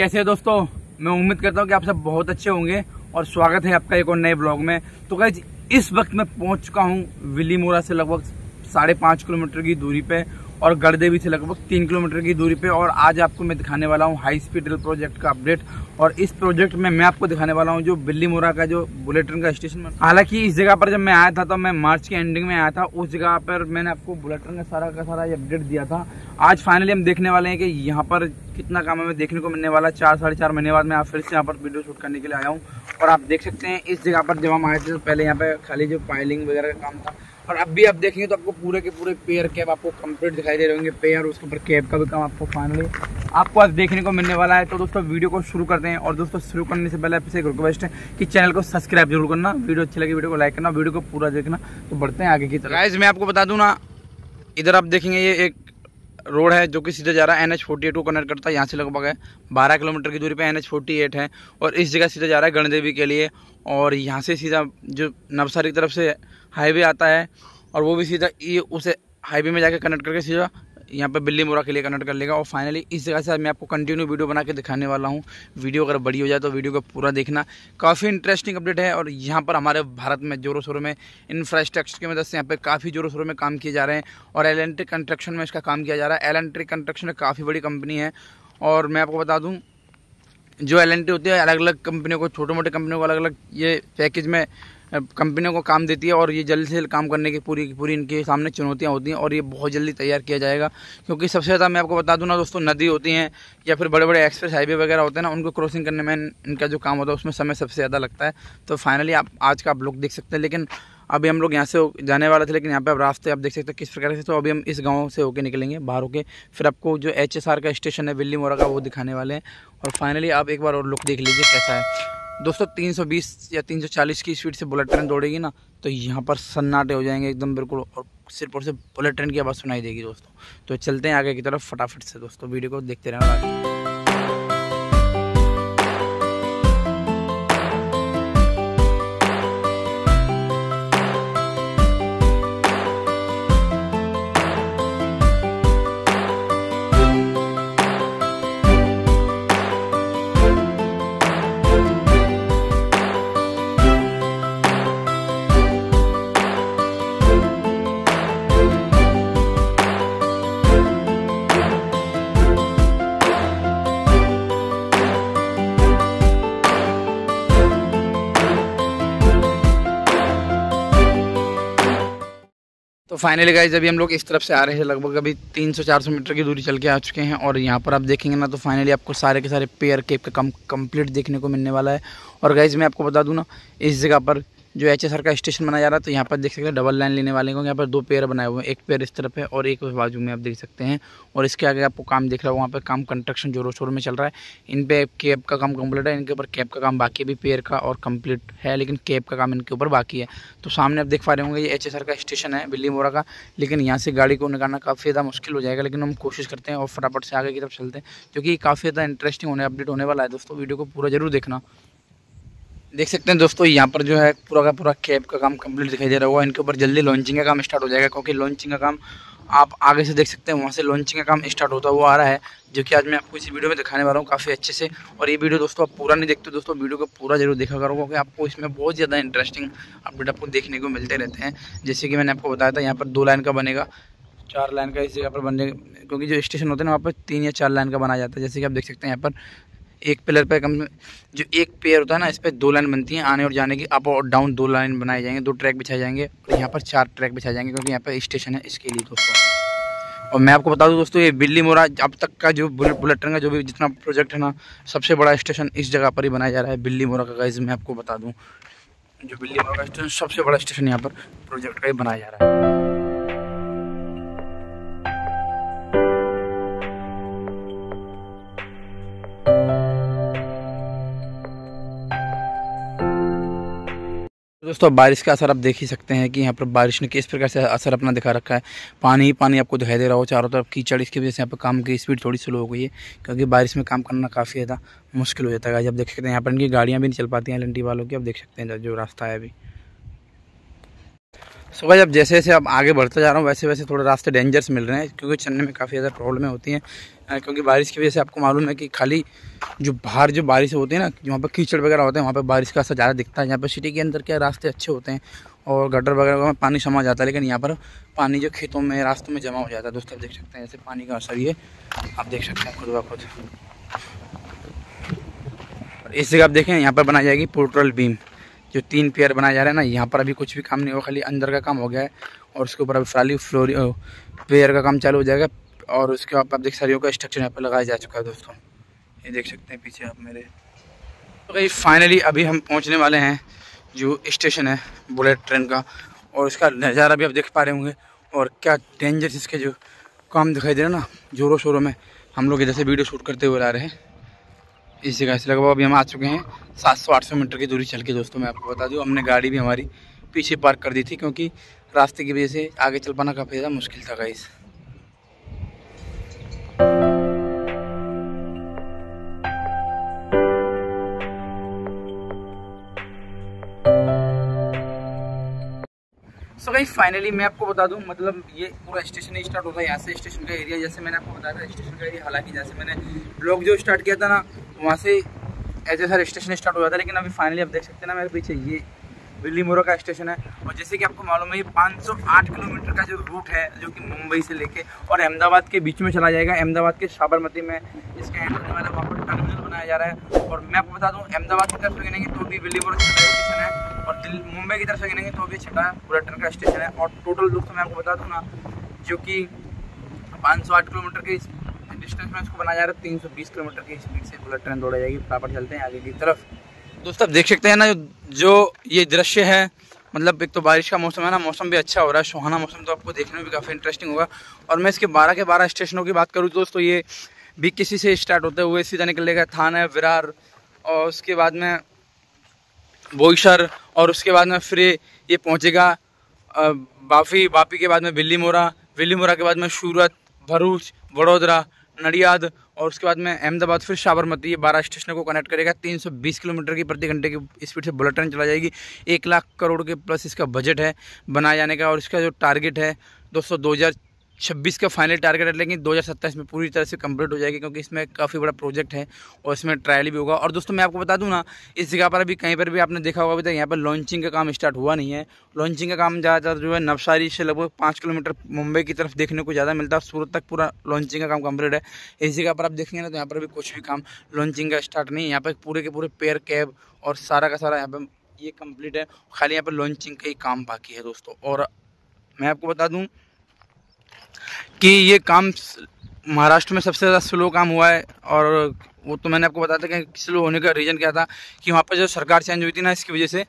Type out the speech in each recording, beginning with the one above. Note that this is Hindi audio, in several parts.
कैसे है दोस्तों? मैं उम्मीद करता हूँ कि आप सब बहुत अच्छे होंगे और स्वागत है आपका एक और नए ब्लॉग में। तो कह इस वक्त मैं पहुँच चुका हूँ विली मोरा से लगभग साढ़े पाँच किलोमीटर की दूरी पे और गढ़देवी से लगभग तीन किलोमीटर की दूरी पे और आज आपको मैं दिखाने वाला हूँ हाई स्पीड रेल प्रोजेक्ट का अपडेट। और इस प्रोजेक्ट में मैं आपको दिखाने वाला हूँ जो बिल्ली मोरा का जो बुलेट ट्रेन का स्टेशन बना हालाँकि इस जगह पर जब मैं आया था तो मैं मार्च के एंडिंग में आया था, उस जगह पर मैंने आपको बुलेट ट्रेन का सारा का सारा अपडेट दिया था। आज फाइनली हम देखने वाले हैं कि यहाँ पर कितना काम हमें देखने को मिलने वाला चार, साढ़े चार महीने बाद मैं आप फिर से यहाँ पर वीडियो शूट करने के लिए आया हूँ। और आप देख सकते हैं, इस जगह पर जब हम आए थे तो पहले यहाँ पे खाली जो पाइलिंग वगैरह का काम था। और अब भी आप देखेंगे तो आपको पूरे के पूरे पेयर कैब आपको कंप्लीट दिखाई दे रहे होंगे। पेयर उसके ऊपर कैब का भी काम आपको फाइनली आपको आज देखने को मिलने वाला है। तो दोस्तों, वीडियो को शुरू करते हैं और दोस्तों, शुरू करने से पहले आपसे एक रिक्वेस्ट है कि चैनल को सब्सक्राइब ज़रूर करना। वीडियो अच्छी लगी, वीडियो को लाइक करना, वीडियो को पूरा देखना। तो बढ़ते हैं आगे की तरफ़। गाइज़ मैं आपको बता दूँ ना, इधर आप देखेंगे ये एक रोड है जो कि सीधे जा रहा है एन एच फोर्टी एट को कनेक्ट करता है। यहाँ से लगभग है, बारह किलोमीटर की दूरी पे एन एच फोर्टी एट है और इस जगह सीधे जा रहा है गणदेवी के लिए और यहाँ से सीधा जो नवसारी की तरफ़ से हाईवे आता है और वो भी सीधा ये उसे हाईवे में जाके कनेक्ट करके सीधा यहाँ पे बिल्ली मोरा के लिए कनेक्ट कर लेगा। और फाइनली इस जगह से मैं आपको कंटिन्यू वीडियो बना के दिखाने वाला हूँ। वीडियो अगर बड़ी हो जाए तो वीडियो को पूरा देखना। काफ़ी इंटरेस्टिंग अपडेट है और यहाँ पर हमारे भारत में जोरों शोरों में इंफ्रास्ट्रक्चर की मदद से यहाँ पर काफ़ी जोरों शोरों में काम किए जा रहे हैं। और एल एन कंस्ट्रक्शन में इसका काम किया जा रहा है। एल एन कंस्ट्रक्शन काफ़ी बड़ी कंपनी है। और मैं आपको बता दूँ, जो एल होती है अलग अलग कंपनियों को छोटे मोटे कंपनियों को अलग अलग ये पैकेज में कंपनियों को काम देती है और ये जल्दी से जल्द काम करने की पूरी पूरी इनके सामने चुनौतियाँ होती हैं और ये बहुत जल्दी तैयार किया जाएगा। क्योंकि सबसे ज़्यादा मैं आपको बता दूँ ना दोस्तों, नदी होती हैं या फिर बड़े बड़े एक्सप्रेस हाईवे वगैरह होते हैं ना, उनको क्रॉसिंग करने में इनका जो काम होता है, उसमें समय सबसे ज़्यादा लगता है। तो फाइनली आप, आज का आप लोग देख सकते हैं, लेकिन अभी हम लोग यहाँ से जाने वाले थे, लेकिन यहाँ पे अब रास्ते आप देख सकते हैं किस प्रकार से। तो अभी हम इस गाँव से होके निकलेंगे, बाहर होके। फिर आपको जो एचएसआर का स्टेशन है, विल्ली मोरा का, वो दिखाने वाले हैं। और फाइनली आप एक बार और लुक देख लीजिए कैसा है। दोस्तों 320 या 340 की स्पीड से बुलेट ट्रेन दौड़ेगी ना तो यहाँ पर सन्नाटे हो जाएँगे एकदम बिल्कुल, और सिर्फ़ और सिर्फ़ बुलेट ट्रेन की आवाज़ सुनाई देगी दोस्तों। तो चलते हैं आगे की तरफ़ फटाफट से दोस्तों, वीडियो को देखते रहना तो फाइनली गाइज़ अभी हम लोग इस तरफ़ से आ रहे हैं, लगभग अभी 300-400 मीटर की दूरी चल के आ चुके हैं, और यहाँ पर आप देखेंगे ना तो फाइनली आपको सारे के सारे पेयर केप का कम कंप्लीट देखने को मिलने वाला है। और गाइज़ मैं आपको बता दूँ ना, इस जगह पर जो एच एस आर का स्टेशन बनाया जा रहा है तो यहाँ पर देख सकते हैं डबल लाइन लेने वाले को यहाँ पर दो पेयर बनाए हुए हैं। एक पेयर इस तरफ़ है और एक उस बाजू में आप देख सकते हैं। और इसके आगे आपको काम देख रहा है वहाँ पर काम कंस्ट्रक्शन जोरों शोर में चल रहा है। इन पे कैब का काम कंप्लीट है, इनके ऊपर कैब का काम बाकी भी पेयर का और कंप्लीट है, लेकिन कैब का काम इनके ऊपर बाकी है। तो सामने आप देख पा रहे होंगे, ये एच एस आर का स्टेशन है, बिल्ली मोरा का, लेकिन यहाँ से गाड़ी को निकालना काफ़ी ज़्यादा मुश्किल हो जाएगा, लेकिन हम कोशिश करते हैं और फटाफट से आगे की तरफ़ चलते हैं क्योंकि काफ़ी ज़्यादा इंटरेस्टिंग होने अपडेट होने वाला है। दोस्तों, वीडियो को पूरा ज़रूर देखना। देख सकते हैं दोस्तों, यहाँ पर जो है पूरा का पूरा कैब का काम कंप्लीट दिखाई दे रहा होगा। इनके ऊपर जल्दी लॉन्चिंग का काम स्टार्ट हो जाएगा, क्योंकि लॉन्चिंग का काम आप आगे से देख सकते हैं, वहाँ से लॉन्चिंग का काम स्टार्ट होता हुआ आ रहा है, जो कि आज मैं आपको इसी वीडियो में दिखाने वाला हूँ काफ़ी अच्छे से। और ये वीडियो दोस्तों, आप पूरा नहीं देखते दोस्तों, वीडियो को पूरा ज़रूर देखा करो, क्योंकि आपको इसमें बहुत ज़्यादा इंटरेस्टिंग अपडेट आपको देखने को मिलते रहते हैं। जैसे कि मैंने आपको बताया था, यहाँ पर दो लाइन का बनेगा, चार लाइन का इस जगह पर बनने क्योंकि जो स्टेशन होते हैं ना, वहाँ पर तीन या चार लाइन का बनाया जाता है। जैसे कि आप देख सकते हैं, यहाँ पर एक पिलर पे कम जो एक पेयर होता है ना, इस पर दो लाइन बनती हैं, आने और जाने की अप और डाउन दो लाइन बनाए जाएँगे, दो ट्रैक बिछाए जाएँगे, और यहाँ पर चार ट्रैक बिछाए जाएँगे, क्योंकि यहाँ पर स्टेशन है इसके लिए दोस्तों। और मैं आपको बता दूँ दोस्तों, ये बिल्ली मोरा अब तक का जो बुलेट ट्रेन का जो भी जितना प्रोजेक्ट है ना, सबसे बड़ा स्टेशन इस जगह पर ही बनाया जा रहा है, बिल्ली मोरा का गाइज़ मैं आपको बता दूँ। जो बिल्ली मोरा का स्टेशन सबसे बड़ा स्टेशन यहाँ पर प्रोजेक्ट का ही बनाया जा रहा है। दोस्तों, बारिश का असर आप देख ही सकते हैं कि यहाँ पर बारिश ने किस प्रकार से असर अपना दिखा रखा है। पानी ही पानी आपको दिखाई दे रहा हो चारों तरफ़। कीचड़, इसकी वजह से यहाँ पर काम की स्पीड थोड़ी स्लो हो गई है, क्योंकि बारिश में काम करना काफ़ी ज़्यादा मुश्किल हो जाता है। आप देख सकते हैं, यहाँ पर इनकी गाड़ियाँ भी नहीं चल पाती हैं, एल वालों की। अब देख सकते हैं जो रास्ता है अभी। सो भाई, अब जैसे जैसे अब आगे बढ़ते जा रहा हूँ, वैसे वैसे थोड़े रास्ते डेंजरस मिल रहे हैं, क्योंकि चलने में काफ़ी ज़्यादा प्रॉब्लमें होती हैं। क्योंकि बारिश की वजह से आपको मालूम है कि खाली जो बाहर जो बारिश होती है ना वहाँ पर कीचड़ वगैरह होते हैं, वहाँ पर बारिश का असर ज़्यादा दिखता है। यहाँ पर सिटी के अंदर क्या रास्ते अच्छे होते हैं, और गटर वगैरह में पानी समा जाता है, लेकिन यहाँ पर पानी जो खेतों में, रास्तों में जमा हो जाता है। दोस्तों, आप देख सकते हैं, जैसे पानी का असर ये, आप देख सकते हैं खुद ब खुद। इस जगह आप देखें, यहाँ पर बनाई जाएगी पोर्टल बीम जो तीन पेयर बनाए जा रहे हैं ना, यहाँ पर अभी कुछ भी काम नहीं हुआ, खाली अंदर का काम हो गया है और उसके ऊपर अभी फ़िलहाल फ्लोर पेयर का काम चालू हो जाएगा और उसके बाद आप देख सरियों का स्ट्रक्चर यहाँ पर लगाया जा चुका है दोस्तों। ये देख सकते हैं पीछे आप मेरे। तो भाई फाइनली अभी हम पहुँचने वाले हैं जो स्टेशन है बुलेट ट्रेन का, और इसका नज़ारा भी आप देख पा रहे होंगे, और क्या डेंजर इसके जो काम दिखाई दे रहा है ना, जोरों शोरों में, हम लोग इधर से वीडियो शूट करते हुए ला रहे हैं। इस जगह से लगभग अभी हम आ चुके हैं। सात सौ, आठ सौ मीटर की दूरी चल के दोस्तों मैं आपको बता दूँ, हमने गाड़ी भी हमारी पीछे पार्क कर दी थी क्योंकि रास्ते की वजह से आगे चल पाना काफ़ी ज़्यादा मुश्किल था गाइस भाई फाइनली मैं आपको बता दूँ मतलब ये पूरा स्टेशन ही स्टार्ट होता है। यहाँ से स्टेशन का एरिया जैसे मैंने आपको बताया था स्टेशन का एरिया हालाँकि जैसे मैंने ब्लॉग जो स्टार्ट किया था ना, वहाँ से ऐसे सारे स्टेशन स्टार्ट हो जाता है, लेकिन अभी फाइनली आप देख सकते हैं ना मेरे पीछे ये बिल्ली मोरा का स्टेशन है। और जैसे कि आपको मालूम है, ये 508 किलोमीटर का जो रूट है, जो कि मुंबई से लेके और अहमदाबाद के बीच में चला जाएगा। अहमदाबाद के साबरमती में इसका एंड होने वाला वहाँ पर टर्मिनल बनाया जा रहा है। और मैं आपको बता दूँ, अहमदाबाद की तरफ़ से तो भी बिल्ली मोरा स्टेशन है और मुंबई की तरफ़ से गिनेंगे तो भी छठा बुलेटन का स्टेशन है। और टोटल रूट मैं आपको बता दूँ ना, जो कि पाँच सौ आठ किलोमीटर के डिस्टेंस में इसको बनाया जा रहा है, तीन सौ बीस किलोमीटर की स्पीड से बुलेट ट्रेन दौड़ा जाएगी। फटाफट चलते हैं आगे की तरफ़। दोस्तों, आप देख सकते हैं ना, जो ये दृश्य है मतलब एक तो बारिश का मौसम है ना, मौसम भी अच्छा हो रहा है, सुहाना मौसम तो आपको देखने में भी काफ़ी इंटरेस्टिंग होगा। और मैं इसके बारह के बारह स्टेशनों की बात करूँ, दोस्तों, ये भी किसी से स्टार्ट होते हुए सीधा निकलेगा थाना, विरार, और उसके बाद में बोईसर और उसके बाद में फिर ये पहुँचेगा बाफी बापी के बाद में बिल्ली मोरा बिल्ली मोरा के बाद में सूरत, भरूच, वडोदरा, नडियाद और उसके बाद में अहमदाबाद, फिर साबरमती, ये बारह स्टेशनों को कनेक्ट करेगा। 320 किलोमीटर की प्रति घंटे की स्पीड से बुलेट ट्रेन चला जाएगी। एक लाख करोड़ के प्लस इसका बजट है बनाए जाने का और इसका जो टारगेट है दोस्तों दो छब्बीस का फाइनल टारगेट है, लेकिन दो हज़ार सत्ताईस में पूरी तरह से कंप्लीट हो जाएगी क्योंकि इसमें काफ़ी बड़ा प्रोजेक्ट है और इसमें ट्रायल भी होगा। और दोस्तों, मैं आपको बता दूँ ना, इस जगह पर अभी कहीं पर भी आपने देखा होगा अभी तक यहाँ पर लॉन्चिंग का काम स्टार्ट हुआ नहीं है। लॉन्चिंग का काम ज़्यादातर जो है नवसारी से लगभग पाँच किलोमीटर मुंबई की तरफ़ देखने को ज़्यादा मिलता है सूरत तक पूरा लॉन्चिंग का काम कंप्लीट है। इस जगह पर आप देखेंगे ना तो यहाँ पर भी कुछ भी काम लॉन्चिंग का स्टार्ट नहीं है। यहाँ पर पूरे के पूरे पेयर कैब और सारा का सारा यहाँ पर ये कंप्लीट है। खाली यहाँ पर लॉन्चिंग का ही काम बाकी है दोस्तों। और मैं आपको बता दूँ कि ये काम महाराष्ट्र में सबसे ज़्यादा स्लो काम हुआ है और वो तो मैंने आपको बताया था कि स्लो होने का रीज़न क्या था कि वहाँ पर जो सरकार चेंज हुई थी ना, इसकी वजह से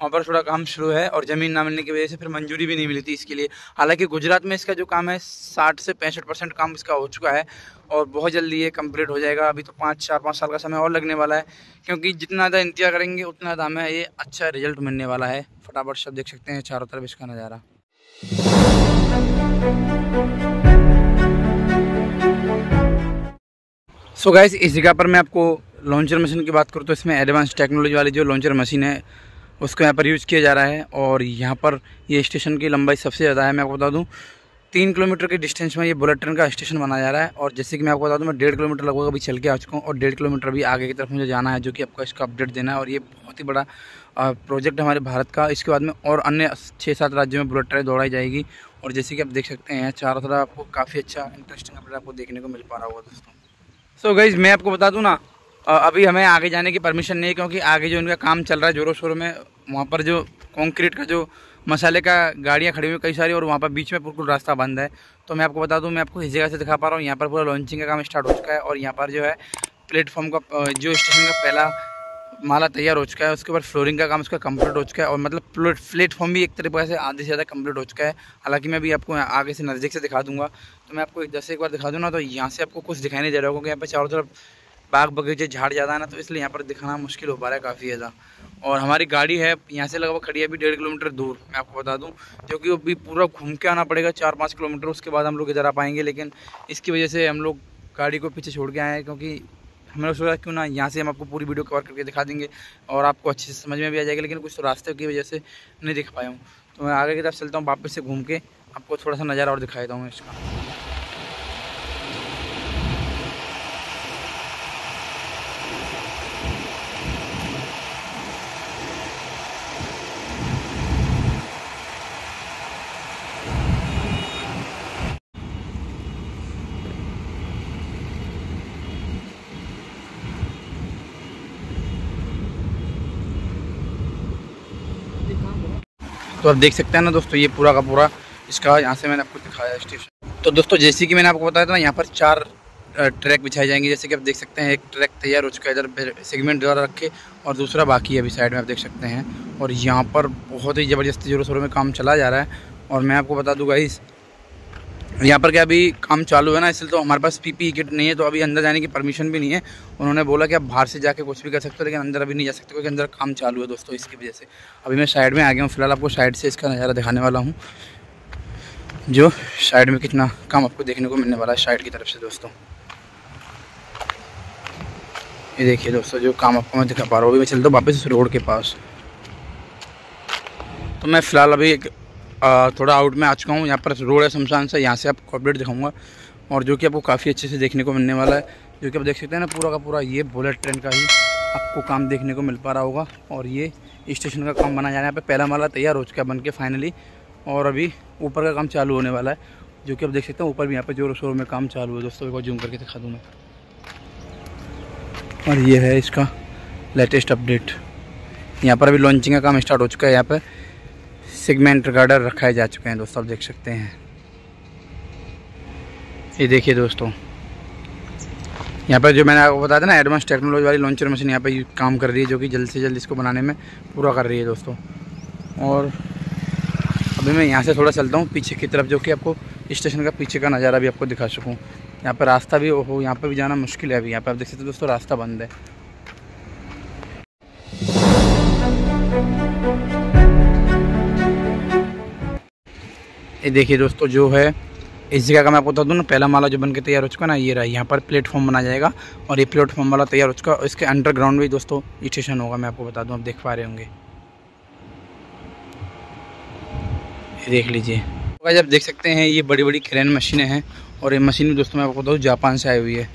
वहाँ पर थोड़ा काम शुरू है और ज़मीन ना मिलने की वजह से फिर मंजूरी भी नहीं मिली थी इसके लिए। हालाँकि गुजरात में इसका जो काम है, साठ से पैंसठ परसेंट काम इसका हो चुका है और बहुत जल्दी ये कंप्लीट हो जाएगा। अभी तो पाँच, चार, पाँच साल का समय और लगने वाला है क्योंकि जितना ज़्यादा इंतज़ार करेंगे, उतना ज़्यादा हमें ये अच्छा रिज़ल्ट मिलने वाला है। फटाफट सब देख सकते हैं चारों तरफ़ इसका नज़ारा। सो so गाइस इस जगह पर मैं आपको लॉन्चर मशीन की बात करूँ तो इसमें एडवांस टेक्नोलॉजी वाली जो लॉन्चर मशीन है, उसको यहाँ पर यूज़ किया जा रहा है और यहाँ पर ये स्टेशन की लंबाई सबसे ज़्यादा है, मैं आपको बता दूँ। तीन किलोमीटर के डिस्टेंस में ये बुलेट ट्रेन का स्टेशन बनाया जा रहा है और जैसे कि मैं आपको बता दूँ, मैं डेढ़ किलोमीटर लगभग अभी चल के आ चुका हूँ और डेढ़ किलोमीटर भी आगे की तरफ़ मुझे जाना है, जो कि आपको इसका अपडेट देना है और ये बहुत ही बड़ा प्रोजेक्ट है हमारे भारत का। इसके बाद में और अन्य छः सात राज्यों में बुलेट ट्रेन दौड़ाई जाएगी और जैसे कि आप देख सकते हैं, चारों तरफ़ आपको काफ़ी अच्छा इंटरेस्टिंग अपडेट आपको देखने को मिल पा रहा होगा दोस्तों। सो so गई मैं आपको बता दूँ ना अभी हमें आगे जाने की परमिशन नहीं है क्योंकि आगे जो उनका काम चल रहा है जोरों शोरों में, वहाँ पर जो कंक्रीट का जो मसाले का गाड़ियाँ खड़ी हुई कई सारी और वहाँ पर बीच में बिल्कुल रास्ता बंद है। तो मैं आपको बता दूँ, मैं आपको इस जगह से दिखा पा रहा हूँ, यहाँ पर पूरा लॉन्चिंग का काम स्टार्ट हो चुका है और यहाँ पर जो है प्लेटफॉर्म का जो स्टेशन का पहला माला तैयार हो चुका है, उसके बाद फ्लोरिंग का काम उसका कंप्लीट हो चुका है और मतलब प्लेटफॉर्म भी एक तरीके से आधे से ज़्यादा कंप्लीट हो चुका है। हालाँकि मैं भी आपको आगे से नज़दीक से दिखा दूँगा। तो मैं आपको दस एक बार दिखा दूँ ना तो यहाँ से आपको कुछ दिखाई नहीं दे रहा होगा क्योंकि यहाँ पर चारों तरफ़ बाग बगीचे, झाड़ ज़्यादा है ना तो इसलिए यहाँ पर दिखाना मुश्किल हो पा रहा है काफ़ी ज़्यादा। और हमारी गाड़ी है, यहाँ से लगभग खड़ी है अभी डेढ़ किलोमीटर दूर, मैं आपको बता दूँ, क्योंकि अभी पूरा घूम के आना पड़ेगा चार पाँच किलोमीटर, उसके बाद हम लोग इधर आ पाएँगे, लेकिन इसकी वजह से हम लोग गाड़ी को पीछे छोड़ के आए हैं, क्योंकि हमने सोचा क्यों ना यहाँ से हम आपको पूरी वीडियो कवर करके दिखा देंगे और आपको अच्छे से समझ में भी आ जाएगा, लेकिन कुछ तो रास्ते की वजह से नहीं दिख पाया हूँ। तो मैं आगे की तरफ़ चलता हूँ, वापस से घूम के आपको थोड़ा सा नज़ारा और दिखाई हूँ इसका। तो आप देख सकते हैं ना दोस्तों, ये पूरा का पूरा इसका यहाँ से मैंने आपको दिखाया स्टेशन तो दोस्तों, जैसे कि मैंने आपको बताया था ना, यहाँ पर चार ट्रैक बिछाए जाएँगे। जैसे कि आप देख सकते हैं, एक ट्रैक तैयार हो चुका है, इधर सेगमेंट द्वारा रखे और दूसरा बाकी अभी साइड में आप देख सकते हैं। और यहाँ पर बहुत ही ज़बरदस्ती जोरों शोरों में काम चला जा रहा है। और मैं आपको बता दूँगा इस यहाँ पर क्या अभी काम चालू है ना, इसलिए तो हमारे पास पीपी किट नहीं है तो अभी अंदर जाने की परमिशन भी नहीं है। उन्होंने बोला कि आप बाहर से जाके कुछ भी कर सकते हो, लेकिन अंदर अभी नहीं जा सकते, क्योंकि अंदर काम चालू है दोस्तों इसकी वजह से। अभी मैं साइड में आ गया हूँ, फ़िलहाल आपको साइड से इसका नज़ारा दिखाने वाला हूँ। जो साइड में कितना काम आपको देखने को मिलने वाला है साइड की तरफ़ से दोस्तों। ये देखिए दोस्तों, जो काम आपको मैं दिखा पा रहा हूँ, अभी मैं चलता हूँ वापस उस रोड के पास। तो मैं फ़िलहाल अभी एक थोड़ा आउट में आ चुका हूँ। यहाँ पर रोड है शमशान से, यहाँ से आपको अपडेट दिखाऊँगा। और जो कि आपको काफ़ी अच्छे से देखने को मिलने वाला है। जो कि आप देख सकते हैं ना, पूरा का पूरा ये बुलेट ट्रेन का ही आपको काम देखने को मिल पा रहा होगा। और ये स्टेशन का काम बना जा रहा है यहाँ पर पहला माला तैयार हो चुका है बन के फाइनली और अभी ऊपर का काम चालू होने वाला है। जो कि आप देख सकते हैं, ऊपर भी यहाँ पर जोरों शोरों में काम चालू है। दोस्तों, एक जूम करके दिखा दूँ मैं। और ये है इसका लेटेस्ट अपडेट यहाँ पर अभी लॉन्चिंग का काम स्टार्ट हो चुका है यहाँ पर सेगमेंट गार्डर रखाए जा चुके हैं, दोस्तों, आप देख सकते हैं। ये देखिए, दोस्तों, यहाँ पर जो मैंने आपको बताया था ना एडवांस टेक्नोलॉजी वाली लॉन्चर मशीन यहाँ पर काम कर रही है, जो कि जल्द से जल्द इसको बनाने में पूरा कर रही है, दोस्तों। और अभी मैं यहाँ से थोड़ा चलता हूँ, पीछे की तरफ़, जो कि आपको स्टेशन का पीछे का नज़ारा भी आपको दिखा सकूँ। यहाँ पर रास्ता भी हो, यहाँ पर भी जाना मुश्किल है अभी, यहाँ पर आप देख सकते हो, दोस्तों, रास्ता बंद है। ये देखिए दोस्तों, जो है, इस जगह का मैं आपको बता दूँ ना, पहला माला जो बन के तैयार हो चुका ना, ये रहा यहाँ पर प्लेटफॉर्म बना जाएगा और ये प्लेटफॉर्म वाला तैयार हो चुका है। इसके अंडरग्राउंड भी दोस्तों स्टेशन होगा, मैं आपको बता दूँ, आप देख पा रहे होंगे। देख लीजिए। तो आप देख सकते हैं, ये बड़ी बड़ी क्रेन मशीनें हैं और ये मशीन भी दोस्तों, मैं आपको बता बताऊँ, जापान से आई हुई है।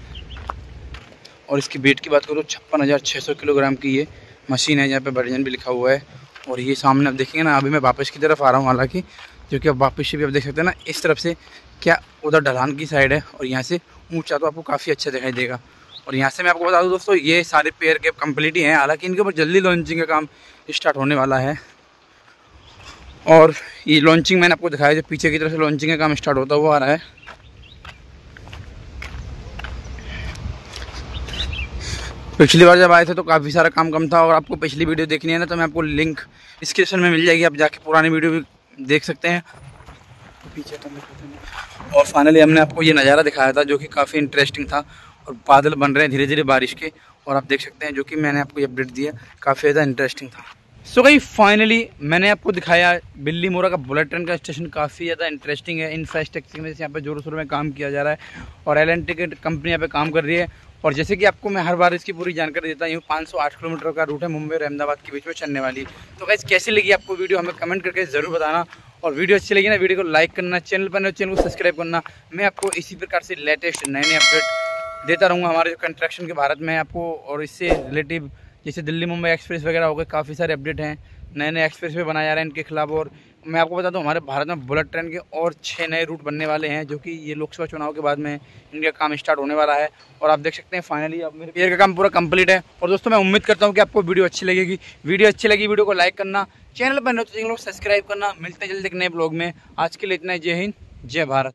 और इसकी वेट की बात करूँ, छप्पन हज़ार छः सौ किलोग्राम की ये मशीन है जहाँ पे वर्जन भी लिखा हुआ है। और ये सामने आप देखेंगे ना, अभी मैं वापस की तरफ़ आ रहा हूँ, हालाँकि जो कि आप वापस से भी आप देख सकते हैं ना, इस तरफ़ से क्या उधर ढलान की साइड है और यहाँ से ऊँचा तो आपको काफ़ी अच्छा दिखाई देगा। और यहाँ से मैं आपको बता दूँ दोस्तों, ये सारे पेयर के कंप्लीट ही हैं, हालाँकि इनके ऊपर जल्दी लॉन्चिंग का काम स्टार्ट होने वाला है। और ये लॉन्चिंग मैंने आपको दिखाया, जो पीछे की तरफ़ से लॉन्चिंग का काम स्टार्ट होता हुआ आ रहा है। पिछली बार जब आए थे तो काफ़ी सारा काम कम था, और आपको पिछली वीडियो देखनी है ना तो मैं आपको लिंक डिस्क्रिप्शन में मिल जाएगी, आप जाके पुरानी वीडियो भी देख सकते हैं। पीछे और फाइनली हमने आपको ये नज़ारा दिखाया था जो कि काफ़ी इंटरेस्टिंग था और बादल बन रहे हैं धीरे धीरे बारिश के और आप देख सकते हैं जो कि मैंने आपको ये अपडेट दिया, काफ़ी ज़्यादा इंटरेस्टिंग था। सो गई फाइनली मैंने आपको दिखाया बिल्ली मोरा का बुलेट ट्रेन का स्टेशन काफ़ी ज़्यादा इंटरेस्टिंग है। इंफ्रास्ट्रक्चर में जैसे यहाँ पर जोरों शोरों में काम किया जा रहा है और एल कंपनी यहाँ पे काम कर रही है और जैसे कि आपको मैं हर बार इसकी पूरी जानकारी देता हूँ 508 किलोमीटर का रूट है मुंबई और अहमदाबाद के बीच में चलने वाली। तो कैसे कैसी लगी आपको वीडियो? हमें कमेंट करके ज़रूर बताना। और वीडियो अच्छी लगी ना, वीडियो को लाइक करना चैनल पर चैनल को सब्सक्राइब करना। मैं आपको इसी प्रकार से लेटेस्ट नए नए अपडेट देता रहूँगा हमारे जो कंस्ट्रक्शन के भारत में आपको। और इससे रिलेटिव जैसे दिल्ली मुंबई एक्सप्रेस वगैरह हो गए, काफ़ी सारे अपडेट हैं। नए नए एक्सप्रेस वे बनाए जा रहे हैं इनके खिलाफ। और मैं आपको बता दूँ, हमारे भारत में बुलेट ट्रेन के और छः नए रूट बनने वाले हैं, जो कि ये लोकसभा चुनाव के बाद में इनका काम स्टार्ट होने वाला है। और आप देख सकते हैं फाइनली अब मेरे पेयर का काम पूरा कंप्लीट है। और दोस्तों, मैं उम्मीद करता हूँ कि आपको वीडियो अच्छी लगेगी। वीडियो अच्छी लगी वीडियो को लाइक करना चैनल पर नोटिंग तो सब्सक्राइब करना। मिलते जल्दी एक नए ब्लॉग में। आज के लिए इतना जय हिंद, जय भारत।